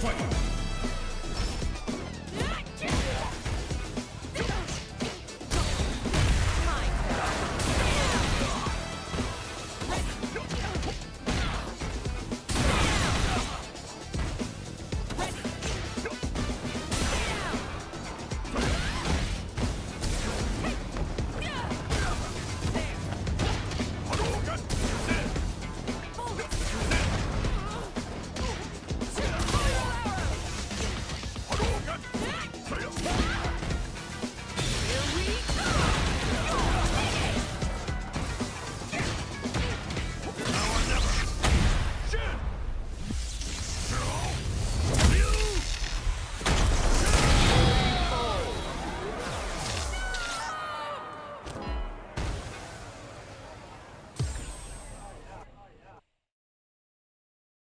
Fight!